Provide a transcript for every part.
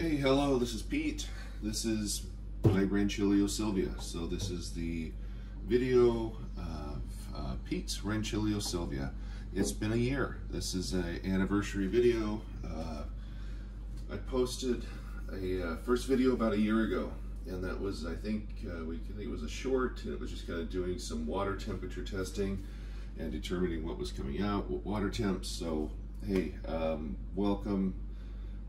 Hey, hello, this is Pete. This is my Rancilio Silvia. So this is the video of uh, Pete's Rancilio Silvia. It's been a year. This is an anniversary video. Uh, I posted a uh, first video about a year ago and that was, I think, uh, we I think it was a short and it was just kind of doing some water temperature testing and determining what was coming out, what water temps. So, hey, um, welcome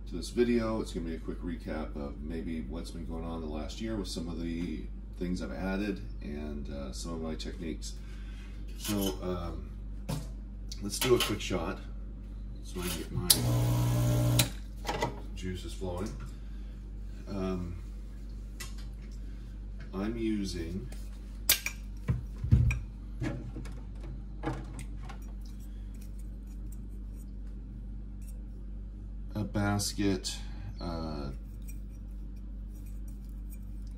to this video. It's going to be a quick recap of maybe what's been going on the last year with some of the things I've added and uh, some of my techniques. So um, let's do a quick shot so I can get my juices flowing. Um, I'm using a basket. Uh,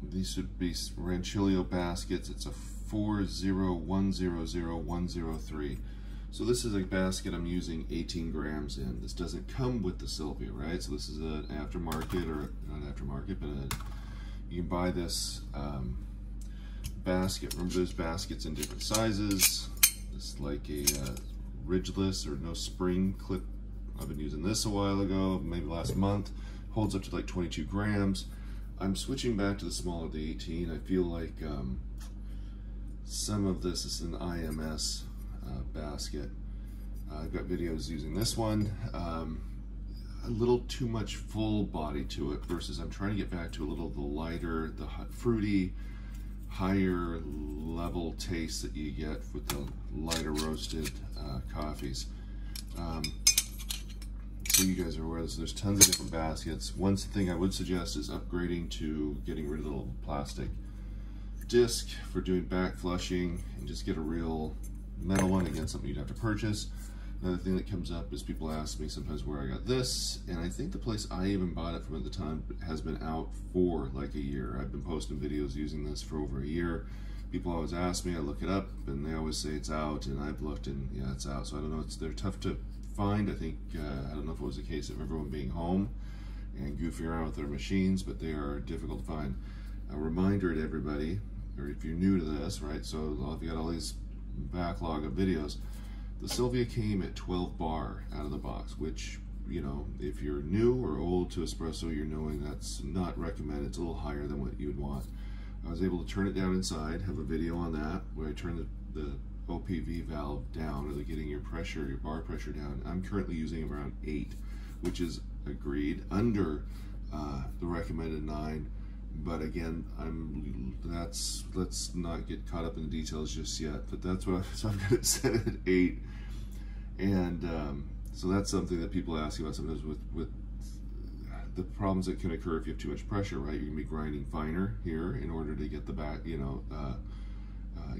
these would be Rancilio baskets. It's a 401000103. So this is a basket I'm using 18 grams in. This doesn't come with the Silvia, right? So this is an aftermarket, or not aftermarket, but a, you can buy this um, basket. Remember there's baskets in different sizes. Is like a uh, ridgeless or no spring clip I've been using this a while ago, maybe last month. Holds up to like 22 grams. I'm switching back to the smaller, the 18. I feel like um, some of this is an IMS uh, basket. Uh, I've got videos using this one. Um, a little too much full body to it versus I'm trying to get back to a little the lighter, the fruity, higher level taste that you get with the lighter roasted uh, coffees. Um, so you guys are aware, there's tons of different baskets. One thing I would suggest is upgrading to getting rid of the little plastic disc for doing back flushing and just get a real metal one, again, something you'd have to purchase. Another thing that comes up is people ask me sometimes where I got this, and I think the place I even bought it from at the time has been out for like a year. I've been posting videos using this for over a year. People always ask me, I look it up, and they always say it's out, and I've looked, and yeah, it's out. So I don't know, it's they're tough to find. I think, uh, I don't know if it was a case of everyone being home and goofing around with their machines, but they are difficult to find. A reminder to everybody, or if you're new to this, right, so if you got all these backlog of videos, the Silvia came at 12 bar out of the box, which, you know, if you're new or old to espresso, you're knowing that's not recommended. It's a little higher than what you would want. I was able to turn it down inside, have a video on that, where I turned the, the OPV valve down, or getting your pressure, your bar pressure down. I'm currently using around eight, which is agreed under uh, the recommended nine. But again, I'm that's let's not get caught up in the details just yet. But that's what I, so I'm set at eight, and um, so that's something that people ask about sometimes with with the problems that can occur if you have too much pressure. Right, going to be grinding finer here in order to get the back, you know. Uh,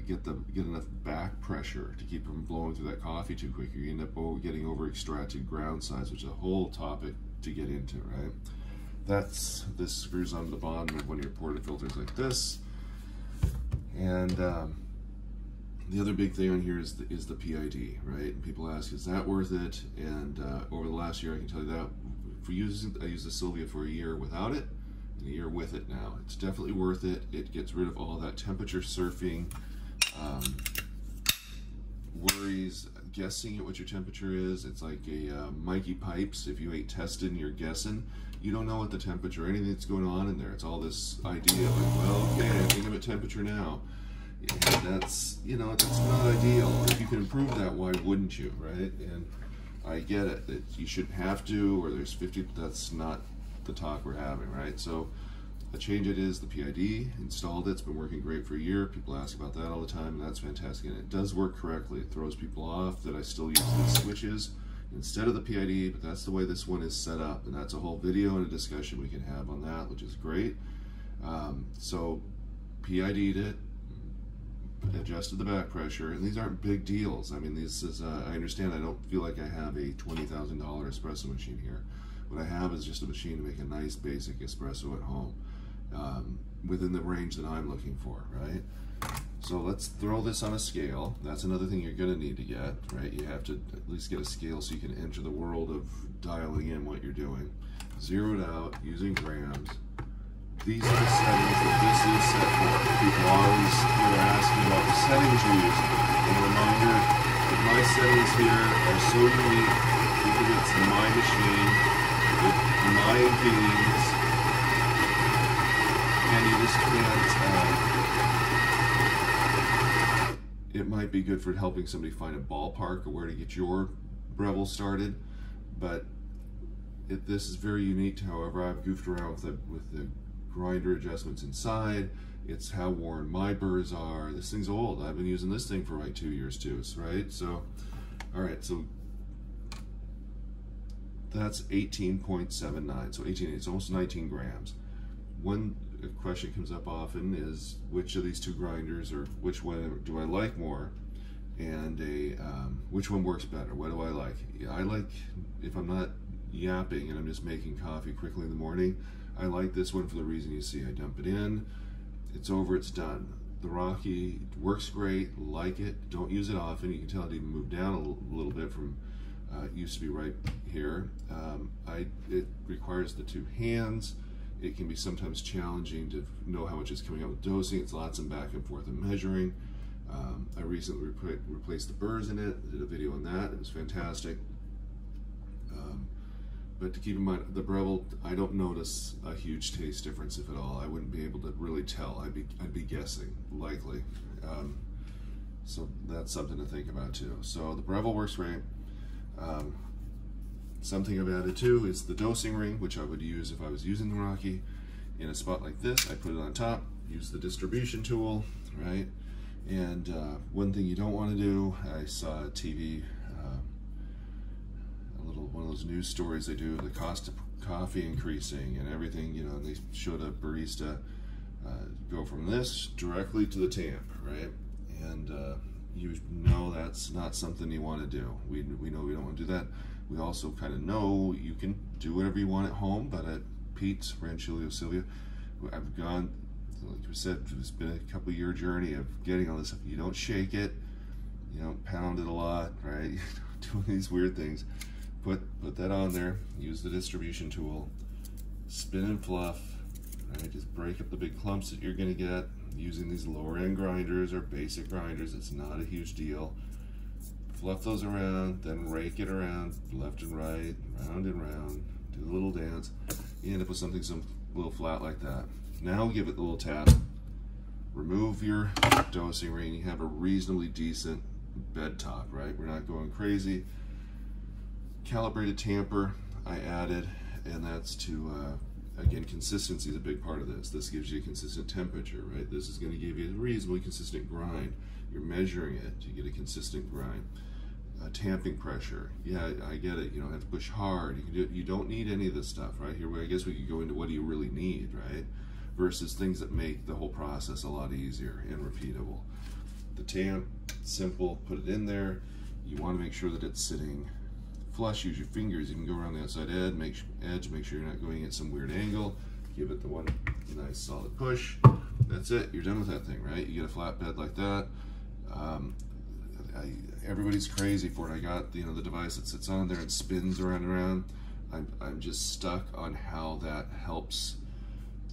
get the get enough back pressure to keep from blowing through that coffee too quick. You end up getting over extracted ground size, which is a whole topic to get into, right? That's this screws on the bottom of one of your portafilters like this, and um, the other big thing on here is the, is the PID, right? And people ask, is that worth it? And uh, over the last year, I can tell you that for using, I used the Silvia for a year without it, and a year with it now. It's definitely worth it. It gets rid of all that temperature surfing, um, worries guessing at what your temperature is. It's like a uh, Mikey Pipes. If you ain't testing, you're guessing. You don't know what the temperature, anything that's going on in there. It's all this idea of like, well, okay, I think I'm at temperature now. And that's, you know, that's not ideal. If you can improve that, why wouldn't you, right? And I get it that you shouldn't have to, or there's 50, that's not the talk we're having, right? So a change it is the PID, installed it, it's been working great for a year. People ask about that all the time, and that's fantastic. And it does work correctly. It throws people off that I still use these switches instead of the PID, but that's the way this one is set up. And that's a whole video and a discussion we can have on that, which is great. Um, so PID'd it, adjusted the back pressure, and these aren't big deals. I mean, this is, uh, I understand I don't feel like I have a $20,000 espresso machine here. What I have is just a machine to make a nice basic espresso at home um, within the range that I'm looking for, right? So let's throw this on a scale. That's another thing you're gonna need to get, right? You have to at least get a scale so you can enter the world of dialing in what you're doing. zeroed out using grams. These are the settings that this is set for. People always are asking about the settings you use. A reminder that my settings here are so unique because it's my machine with my beans uh, it might be good for helping somebody find a ballpark or where to get your Breville started but it, this is very unique however I've goofed around with the, with the grinder adjustments inside. It's how worn my burrs are. This thing's old. I've been using this thing for like two years too right? So all right so that's 18.79 so 18 it's almost 19 grams one question comes up often is which of these two grinders or which one do I like more? And a um, which one works better? What do I like? I like if I'm not yapping and I'm just making coffee quickly in the morning I like this one for the reason you see I dump it in it's over it's done. The Rocky works great like it don't use it often you can tell it even moved down a little bit from uh, used to be right here. Um, I it requires the two hands it can be sometimes challenging to know how much is coming out with dosing. It's lots of back and forth and measuring. Um, I recently re replaced the burrs in it, I did a video on that. It was fantastic. Um, but to keep in mind, the Breville, I don't notice a huge taste difference, if at all. I wouldn't be able to really tell. I'd be, I'd be guessing, likely. Um, so that's something to think about too. So the Breville works great. Um, Something I've added too is the dosing ring, which I would use if I was using the Rocky. In a spot like this, I put it on top, use the distribution tool, right? And uh, one thing you don't want to do, I saw a TV, uh, a little one of those news stories they do, the cost of coffee increasing and everything, you know, they showed a barista uh, go from this directly to the tamp, right? And uh, you know that's not something you want to do. We, we know we don't want to do that. We also kind of know you can do whatever you want at home, but at Pete's, Rancilio Silvia, I've gone, like we said, it's been a couple year journey of getting all this stuff. You don't shake it, you don't pound it a lot, right? Doing these weird things. Put, put that on there, use the distribution tool, spin and fluff, right? Just break up the big clumps that you're gonna get using these lower end grinders or basic grinders. It's not a huge deal fluff those around, then rake it around, left and right, round and round, do a little dance. You end up with something some little flat like that. Now give it a little tap. Remove your dosing ring. You have a reasonably decent bed top, right? We're not going crazy. Calibrated tamper I added, and that's to, uh, again, consistency is a big part of this. This gives you a consistent temperature, right? This is gonna give you a reasonably consistent grind. You're measuring it, to get a consistent grind uh, tamping pressure. Yeah, I get it. You don't have to push hard. You can do. You don't need any of this stuff, right? Here, I guess we could go into what do you really need, right? Versus things that make the whole process a lot easier and repeatable. The tamp, simple. Put it in there. You want to make sure that it's sitting flush. Use your fingers. You can go around the outside edge. Make edge. Make sure you're not going at some weird angle. Give it the one nice solid push. That's it. You're done with that thing, right? You get a flat bed like that. Um, I, everybody's crazy for it. I got you know the device that sits on there and spins around and around. I'm, I'm just stuck on how that helps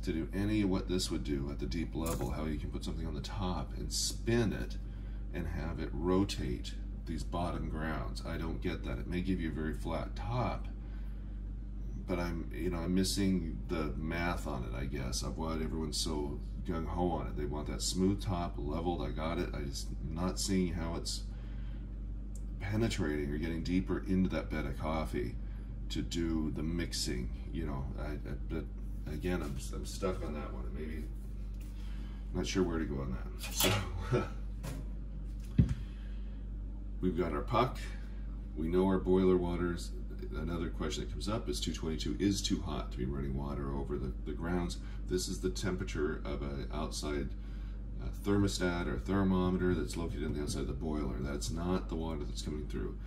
to do any of what this would do at the deep level, how you can put something on the top and spin it and have it rotate these bottom grounds. I don't get that. It may give you a very flat top, but I'm, you know, I'm missing the math on it, I guess, of what everyone's so gung-ho on it. They want that smooth top, leveled, I got it. I just not seeing how it's penetrating or getting deeper into that bed of coffee to do the mixing. You know, I, I but again, I'm, I'm stuck on that one. Maybe not sure where to go on that. So we've got our puck. We know our boiler waters. Another question that comes up is 222 is too hot to be running water over the, the grounds. This is the temperature of an outside thermostat or thermometer that's located on the outside of the boiler. That's not the water that's coming through.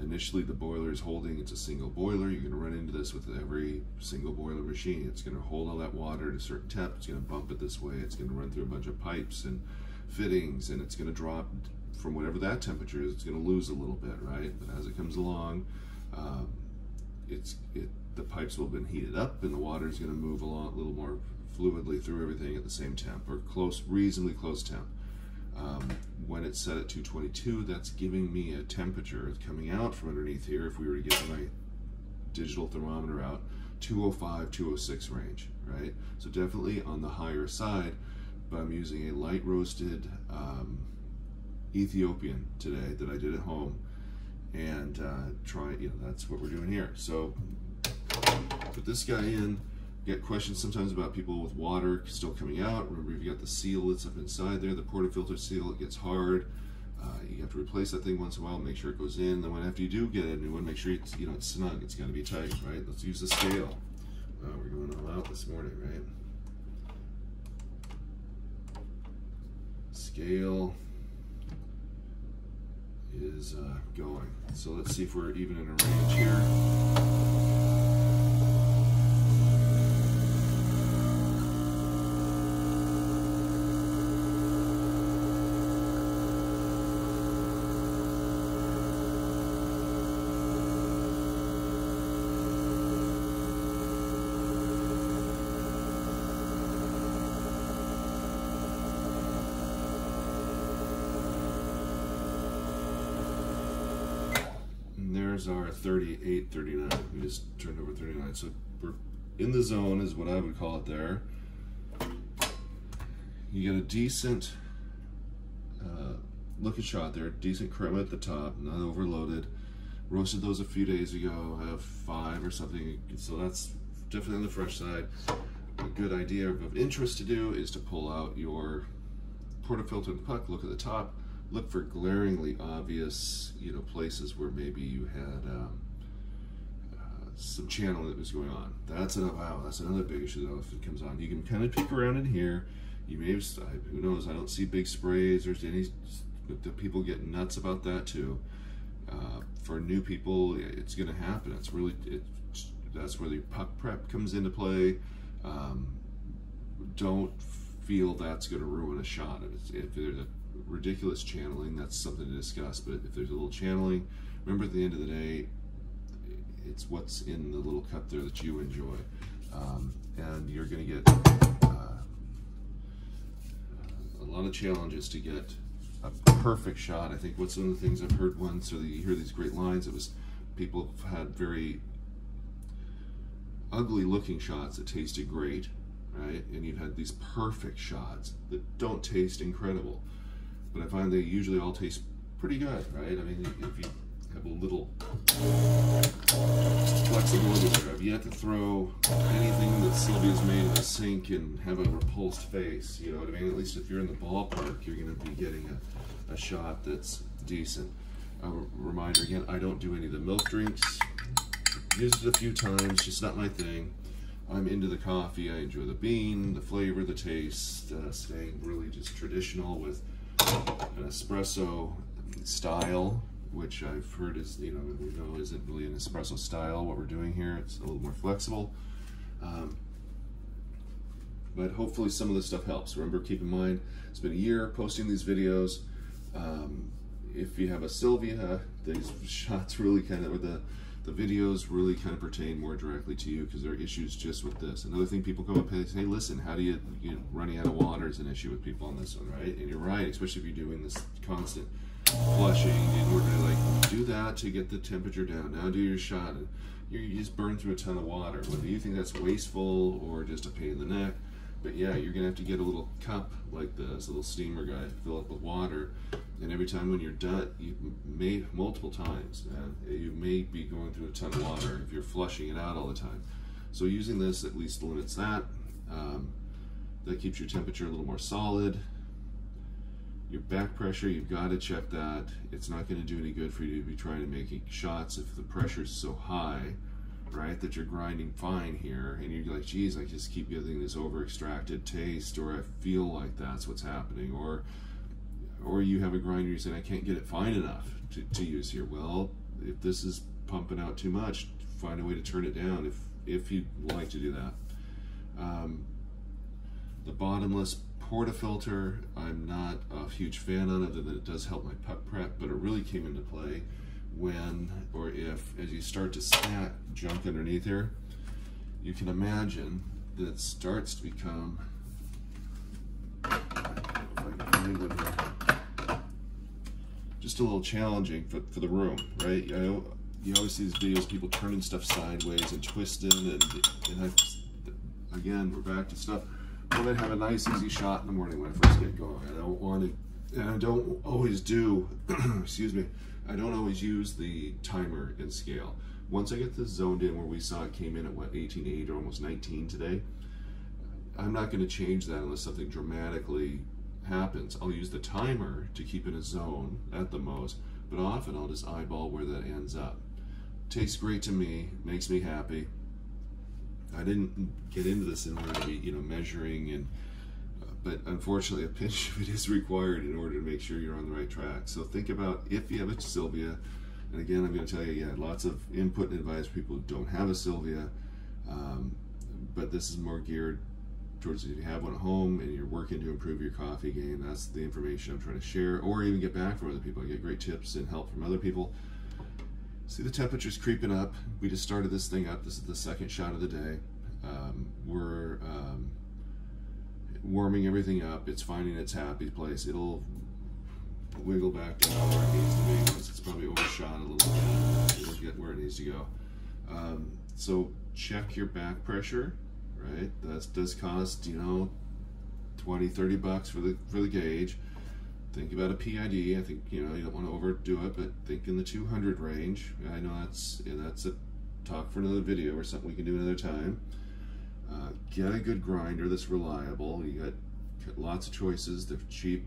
Initially, the boiler is holding, it's a single boiler. You're gonna run into this with every single boiler machine. It's gonna hold all that water at a certain temp. It's gonna bump it this way. It's gonna run through a bunch of pipes and fittings, and it's gonna drop from whatever that temperature is. It's gonna lose a little bit, right? But as it comes along, um, it's it the pipes will have been heated up and the water is going to move along a little more fluidly through everything at the same temp or close, reasonably close temp. Um, when it's set at 222, that's giving me a temperature coming out from underneath here. If we were to get my digital thermometer out, 205, 206 range, right? So definitely on the higher side, but I'm using a light roasted um, Ethiopian today that I did at home and uh, try, you know, that's what we're doing here. So put this guy in, get questions sometimes about people with water still coming out. Remember, you've got the seal that's up inside there, the portafilter seal, it gets hard. Uh, you have to replace that thing once in a while, make sure it goes in. Then when after you do get a new one, make sure it's, you know, it's snug, it's gotta be tight, right? Let's use the scale. Uh, we're going all out this morning, right? Scale is uh, going. So let's see if we're even in a range here. There's our 38, 39. We just turned over 39. So we're in the zone is what I would call it there. You get a decent uh, looking shot there, decent crema at the top, not overloaded. Roasted those a few days ago, have five or something, so that's definitely on the fresh side. A good idea of interest to do is to pull out your portafilter and puck, look at the top, look for glaringly obvious, you know, places where maybe you had um, uh, some channeling that was going on. That's another, wow, that's another big issue if it comes on. You can kind of peek around in here. You may have, who knows, I don't see big sprays. There's any, the people get nuts about that too. Uh, for new people, it's going to happen. It's really, it's, that's where the puck prep comes into play. Um, don't feel that's going to ruin a shot. If, if there's a ridiculous channeling, that's something to discuss. But if there's a little channeling, remember at the end of the day, it's what's in the little cup there that you enjoy. Um, and you're going to get uh, a lot of challenges to get a perfect shot. I think what's one of the things I've heard once, or you hear these great lines, it was people have had very ugly looking shots that tasted great, right? And you've had these perfect shots that don't taste incredible but I find they usually all taste pretty good, right? I mean, if you have a little flexibility there, I've yet to throw anything that Silvia's made in the sink and have a repulsed face, you know what I mean? At least if you're in the ballpark, you're going to be getting a, a shot that's decent. A reminder again, I don't do any of the milk drinks. Used it a few times, just not my thing. I'm into the coffee. I enjoy the bean, the flavor, the taste, uh, staying really just traditional with an espresso style, which I've heard is, you know, we know isn't really an espresso style, what we're doing here. It's a little more flexible. Um, but hopefully some of this stuff helps. Remember, keep in mind, it's been a year posting these videos. Um, if you have a Silvia, these shots really kind of, or the, the videos really kind of pertain more directly to you because there are issues just with this. Another thing people come up and say, hey, listen, how do you, you know, running out of water is an issue with people on this one, right? And you're right, especially if you're doing this constant flushing in order to like do that to get the temperature down. Now do your shot. And you just burn through a ton of water. Whether you think that's wasteful or just a pain in the neck, but yeah, you're gonna have to get a little cup like this, a little steamer guy, fill up with water, and every time when you're done, you may multiple times, man, you may be going through a ton of water if you're flushing it out all the time. So using this at least limits that. Um, that keeps your temperature a little more solid. Your back pressure, you've got to check that. It's not going to do any good for you to be trying to make shots if the pressure is so high right? That you're grinding fine here, and you're like, geez, I just keep getting this over extracted taste, or I feel like that's what's happening, or or you have a grinder you say I can't get it fine enough to, to use here. Well, if this is pumping out too much, find a way to turn it down if if you'd like to do that. Um, the bottomless portafilter, I'm not a huge fan of it, that it does help my prep, but it really came into play when or if, as you start to stack junk underneath here, you can imagine that it starts to become just a little challenging for, for the room, right? You, know, you always see these videos, people turning stuff sideways and twisting, and, and I, again, we're back to stuff. I want to have a nice, easy shot in the morning when I first get going. I don't want to, and I don't always do, excuse me, I don't always use the timer and scale. Once I get this zoned in where we saw it came in at what, 18.8 or almost 19 today, I'm not going to change that unless something dramatically happens. I'll use the timer to keep in a zone at the most, but often I'll just eyeball where that ends up. Tastes great to me, makes me happy. I didn't get into this in order to be, you know, measuring and but unfortunately a pinch of it is required in order to make sure you're on the right track. So think about if you have a Silvia, and again, I'm going to tell you, yeah, lots of input and advice for people who don't have a Silvia, um, but this is more geared towards if you have one at home and you're working to improve your coffee game, that's the information I'm trying to share, or even get back from other people. I get great tips and help from other people. See the temperature's creeping up. We just started this thing up. This is the second shot of the day. Um, we're um, warming everything up. It's finding its happy place. It'll wiggle back down where it needs to be because it's probably overshot a little bit. It'll get where it needs to go. Um, so check your back pressure, right? That does cost, you know, 20, 30 bucks for the for the gauge. Think about a PID. I think you know you don't want to overdo it, but think in the 200 range. I know that's that's a talk for another video or something we can do another time. Uh, get a good grinder that's reliable. You got, got lots of choices. They're cheap,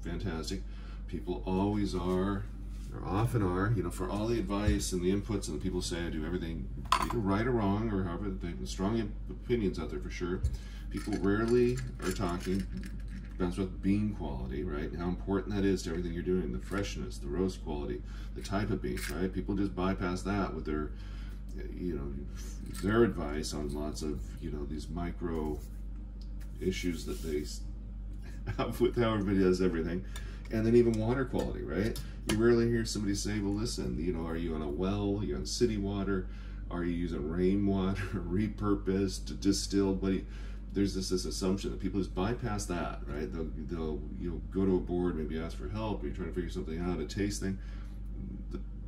fantastic. People always are, or often are, you know, for all the advice and the inputs and the people say I do everything either right or wrong or however they have strong opinions out there for sure. People rarely are talking with bean quality, right? How important that is to everything you're doing, the freshness, the roast quality, the type of beans, right? People just bypass that with their you know, their advice on lots of, you know, these micro issues that they have with how everybody does everything. And then even water quality, right? You rarely hear somebody say, well, listen, you know, are you on a well? Are you on city water? Are you using rainwater, repurposed, distilled? You, there's this, this assumption that people just bypass that, right? They'll, they'll you know, go to a board, maybe ask for help, or you're trying to figure something out, a taste thing.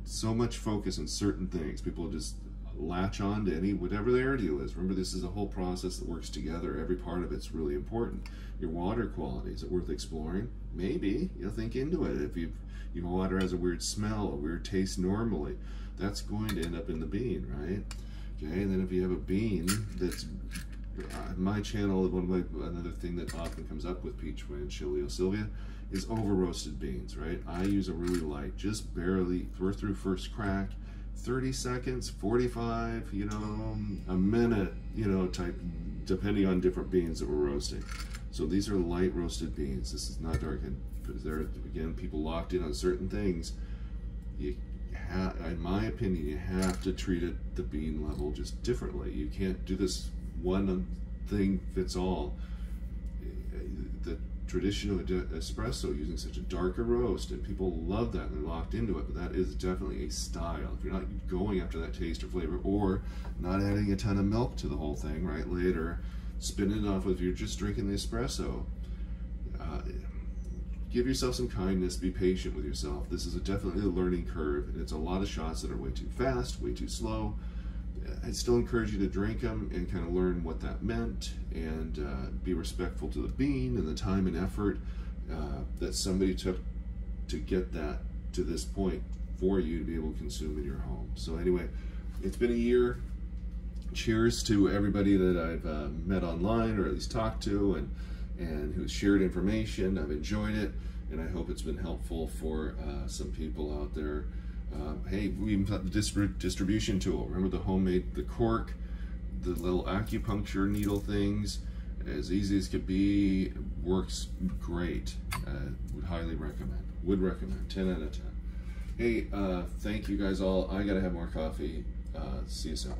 so much focus on certain things. People just latch on to any whatever their deal is. Remember, this is a whole process that works together. Every part of it's really important. Your water quality is it worth exploring? Maybe you'll think into it. If you your water has a weird smell, a weird taste normally, that's going to end up in the bean, right? Okay, and then if you have a bean that's uh, my channel, one of my another thing that often comes up with Pete's Rancilio Silvia is over roasted beans, right? I use a really light, just barely through first crack 30 seconds, 45, you know, a minute, you know, type, depending on different beans that we're roasting. So these are light roasted beans. This is not dark. And there, again, people locked in on certain things. You have, in my opinion, you have to treat it the bean level just differently. You can't do this one thing fits all. Eh, eh, the traditional espresso using such a darker roast and people love that and they're locked into it but that is definitely a style. If you're not going after that taste or flavor or not adding a ton of milk to the whole thing right later spin it off if you're just drinking the espresso uh, give yourself some kindness be patient with yourself. This is a definitely a learning curve and it's a lot of shots that are way too fast way too slow I'd still encourage you to drink them and kind of learn what that meant and uh, be respectful to the bean and the time and effort uh, that somebody took to get that to this point for you to be able to consume in your home. So anyway, it's been a year. Cheers to everybody that I've uh, met online or at least talked to and, and who's shared information. I've enjoyed it and I hope it's been helpful for uh, some people out there um, hey, we even got the distribution tool. Remember the homemade, the cork, the little acupuncture needle things, as easy as could be, works great. Uh, would highly recommend. Would recommend. 10 out of 10. Hey, uh, thank you guys all. I gotta have more coffee. Uh, see you soon.